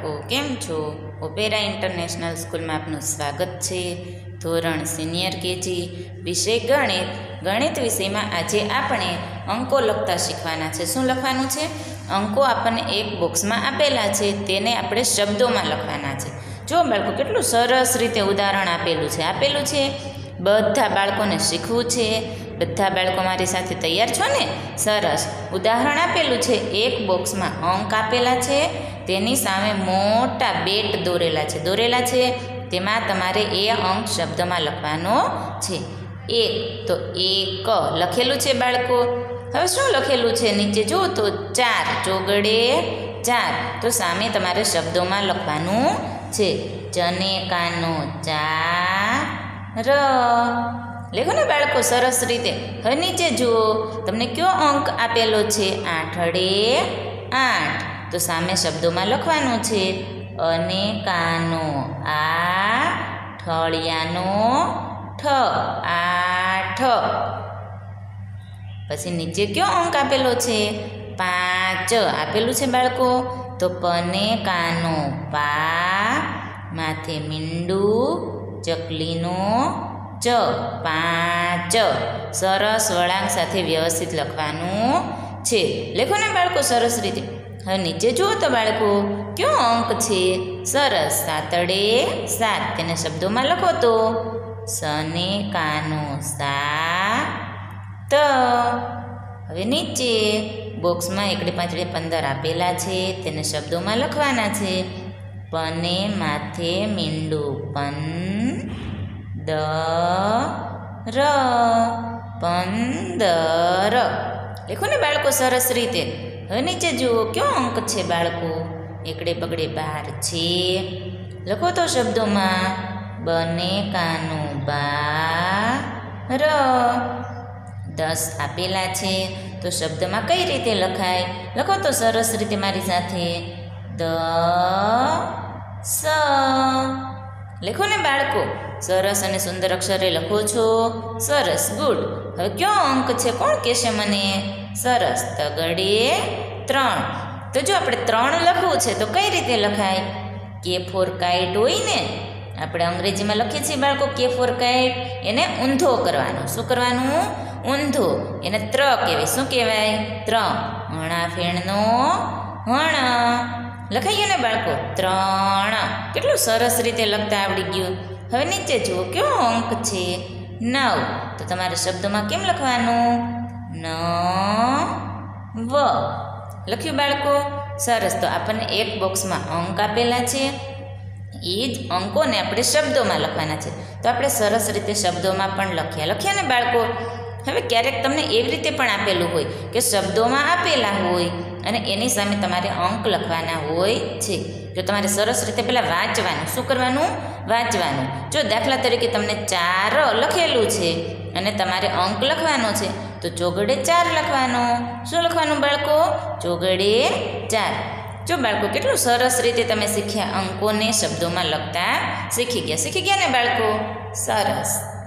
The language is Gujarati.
બાળકો કેમ છો? ઓપેરા ઇન્ટરનેશનલ સ્કૂલમાં આપનું સ્વાગત છે. ધોરણ સિનિયર કેજી. વિષય ગણિત. ગણિત વિષયમાં આજે આપણે અંકો લખતા શીખવાના છે. શું લખવાનું છે? અંકો આપણને એક બોક્સમાં આપેલા છે. તેને આપણે શબ્દોમાં લખવાના છે. જો બાળકો કેટલું સરસ રીતે ઉદાહરણ આપેલું છે. આપેલું છે, બધા બાળકોને શીખવું છે. બધા બાળકો મારી સાથે તૈયાર છો ને? સરસ. ઉદાહરણ આપેલું છે, એક બોક્સમાં અંક આપેલા છે, તેની સામે મોટા બેટ દોરેલા છે. દોરેલા છે, તેમાં તમારે એ અંક શબ્દમાં લખવાનો છે. એક તો એક લખેલું છે બાળકો. હવે શું લખેલું છે? નીચે જુઓ તો ચાર ચોગડે ચાર. તો સામે તમારે શબ્દોમાં લખવાનું છે. જને કાનો ચા ર. લેખો ને બાળકો સરસ રીતે હવે નીચે જુઓ, તમને કયો અંક આપેલો છે? આઠડે આઠ. તો સામે શબ્દોમાં લખવાનું છે, અને કાનો, આ ઠળિયાનો ઠ આઠ પછી નીચે કયો અંક આપેલો છે? પાંચ. આપેલું છે બાળકો? તો પને, કાનો, પા, માથે મીંડું, ચકલીનો ચ, પાંચ. સરસ વળાંક સાથે વ્યવસ્થિત લખવાનું છે. લેખો ને બાળકો, સરસ રીતે. હવે નીચે જુઓ તો બાળકો, કયો અંક છે? સરસ, સાતડે સાત. તેને શબ્દોમાં લખો તો, સને કાનો સા ત હવે નીચે બોક્સમાં એકડે પાંચડે પંદર આપેલા છે. તેને શબ્દોમાં લખવાના છે. પને માથે મીંડું પન દ ર પંદર. લખો ને બાળકો સરસ રીતે. હવે નીચે જુઓ, કયો અંક છે બાળકો? એકડે પગડે બાર છે. લખો તો શબ્દોમાં, બને કાનું બા ર દસ આપેલા છે, તો શબ્દમાં કઈ રીતે લખાય? લખો તો સરસ રીતે મારી સાથે. દ, સ. લખો ને બાળકો સરસ અને સુંદર અક્ષરે લખો છો. સરસ, ગુડ. હવે કયો અંક છે? કોણ કહેશે મને? સરસ, તગડે ત્રણ. તો જો આપણે ત્રણ લખવું છે, તો કઈ રીતે લખાય? કે ફોર કાઇટ હોય ને, આપણે અંગ્રેજીમાં લખીએ છીએ બાળકો, કે ફોર કાઇટ. એને ઊંધો કરવાનો. શું કરવાનું? ઊંધો. એને ત્ર કહેવાય. શું કહેવાય? ત્ર. હણા ફેણનો હણ. ગયો ને બાળકો? ત્રણ. કેટલું સરસ રીતે લખતા આવડી ગયું. હવે નીચે જુઓ કયો અંક છે? નવ. તો તમારે શબ્દોમાં કેમ લખવાનું? ન વ લખ્યું બાળકો? સરસ. તો આપણને એક બોક્સમાં અંક આપેલા છે. એ જ અંકોને આપણે શબ્દોમાં લખવાના છે. તો આપણે સરસ રીતે શબ્દોમાં પણ લખ્યા. લખ્યા ને બાળકો? હવે ક્યારેક તમને એવી રીતે પણ આપેલું હોય કે શબ્દોમાં આપેલા હોય અને એની સામે તમારે અંક લખવાના હોય છે. જો તમારે સરસ રીતે પહેલાં વાંચવાનું, શું કરવાનું? વાંચવાનું. જો દાખલા તરીકે તમને ચાર લખેલું છે અને તમારે અંક લખવાનો છે, તો ચોગડે ચાર લખવાનો. શું લખવાનું બાળકો? ચોગડે ચાર. જો બાળકો કેટલું સરસ રીતે તમે શીખ્યા અંકોને શબ્દોમાં લખતા શીખી ગયા. શીખી ગયા ને બાળકો? સરસ.